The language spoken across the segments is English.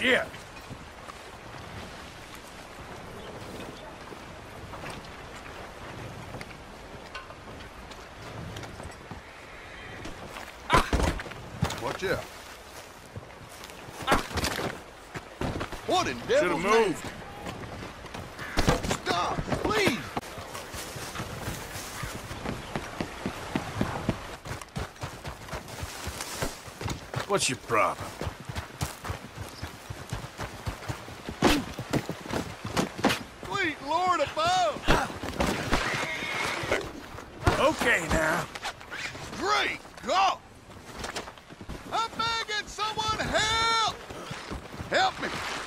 shit. Watch out. What in devil's name? Stop, please. What's your problem? Okay now. Great God. I'm begging someone help. Help me.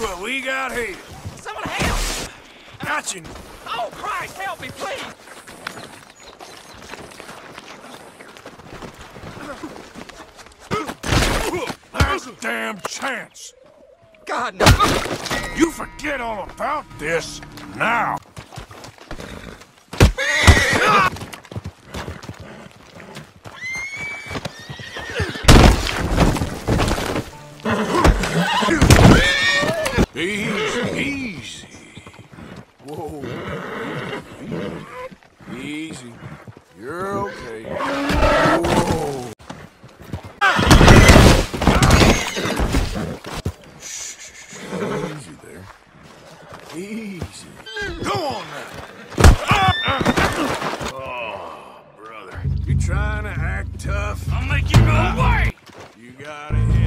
What we got here. Someone help! Got you. Oh, Christ, help me, please! Last damn chance. God, no! You forget all about this now. To act tough? I'll make you go away! You gotta hit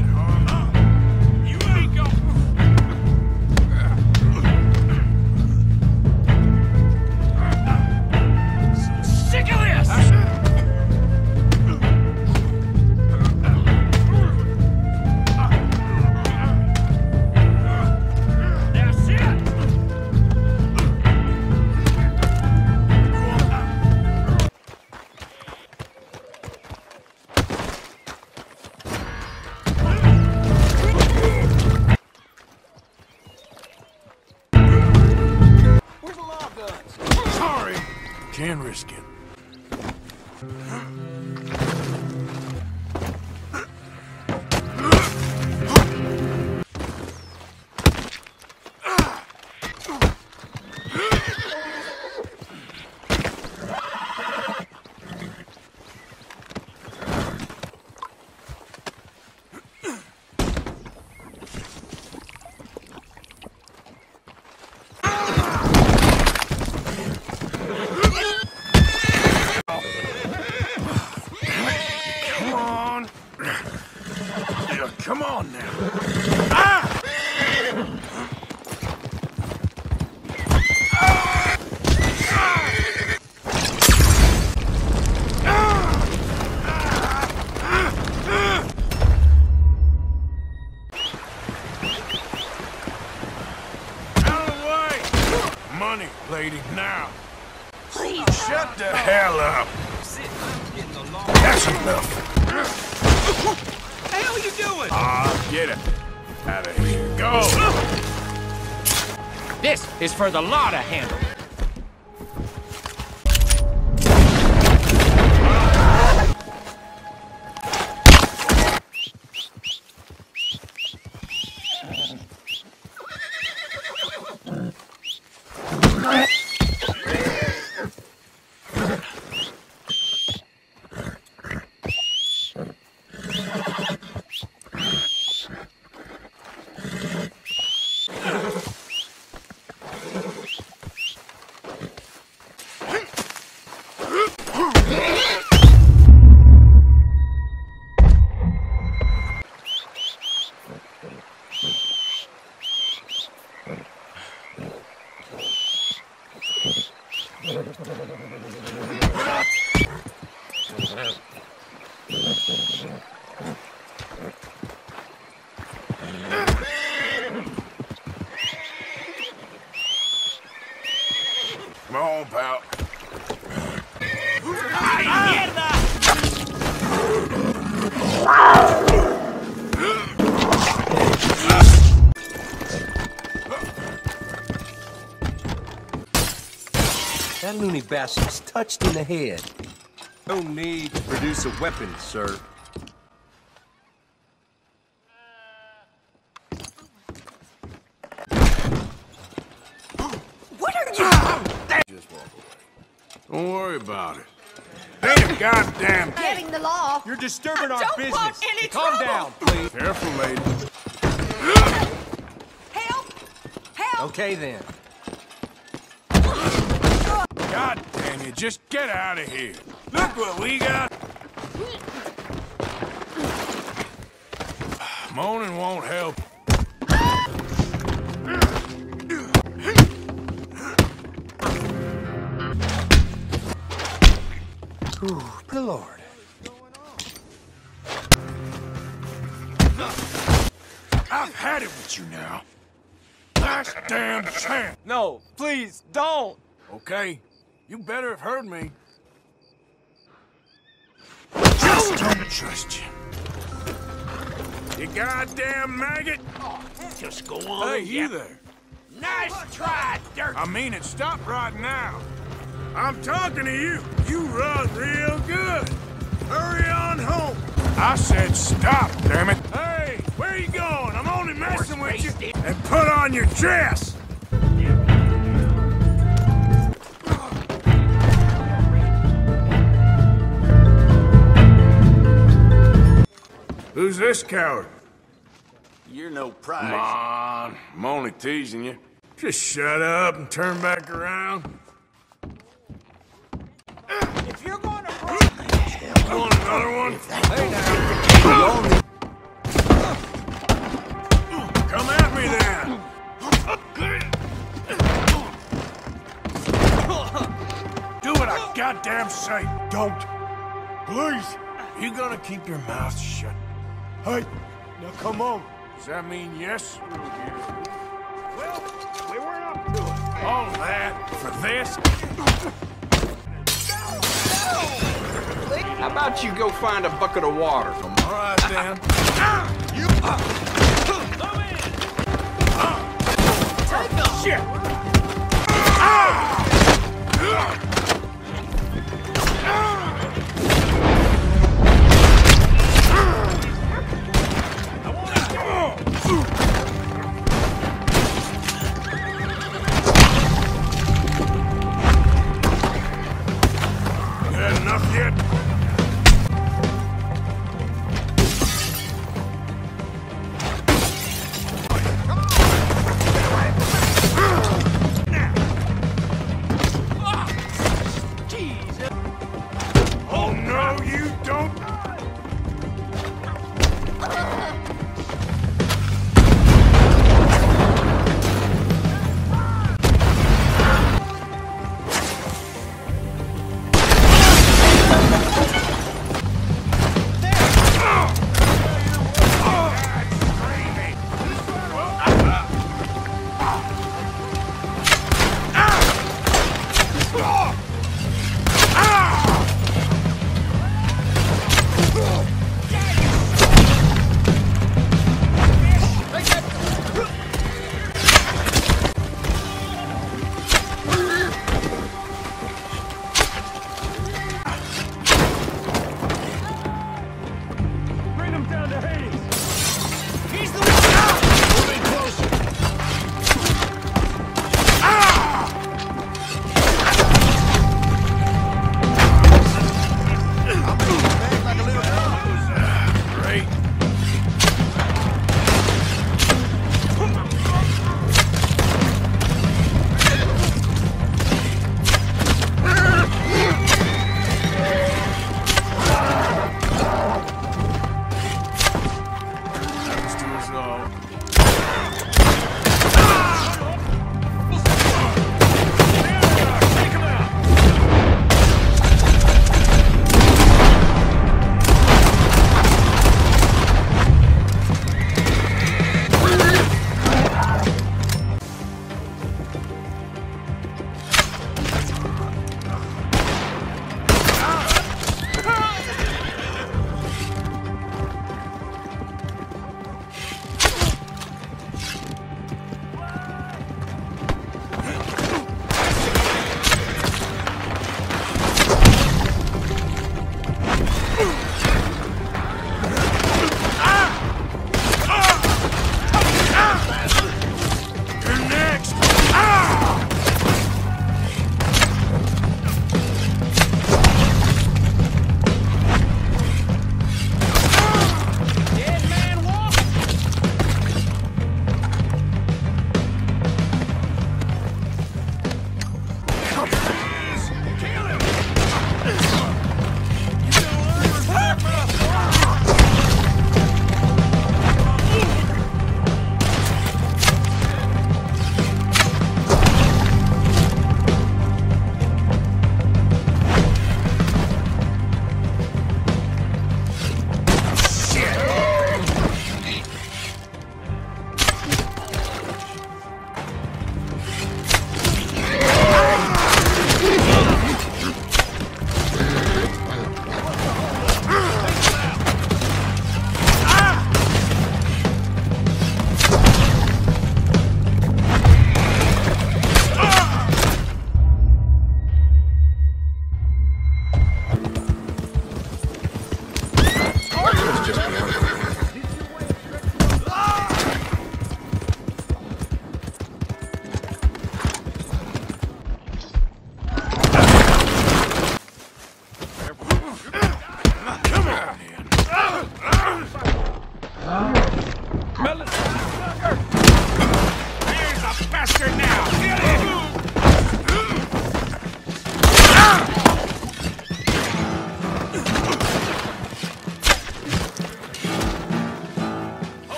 This is for the law to handle. On, pal. That loony bastard's touched in the head. No need to produce a weapon, sir. What are you Just walk away. Don't worry about it. Ain't a goddamn getting the law? You're disturbing I our don't business. want any Calm trouble. down, please. Careful, lady. Help! Help! Okay then. God damn you, just get out of here. Look what we got. Moaning won't help. Ooh, the Lord. I've had it with you now. Last damn chance. No, please, don't. Okay, you better have heard me. Just don't trust you. You goddamn maggot. Just go on. Hey, you there. Nice try, dirt. I mean it, stop right now. I'm talking to you. You run real good. Hurry on home. I said stop, damn it. Hey, where are you going? I'm only messing with you. And put on your dress. Who's this coward? You're no prize. Come on, I'm only teasing you. Just shut up and turn back around. You're going to Want another one? Come at me then. Do what I goddamn say. Don't. Please. You gonna keep your mouth shut? Hey, now come on. Does that mean yes? Well, we weren't up to it. All that for this? How about you go find a bucket of water? All right then. Shit!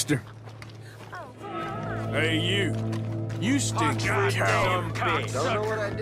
Mister? Hey, you. You stick your cow. Don't know what I did.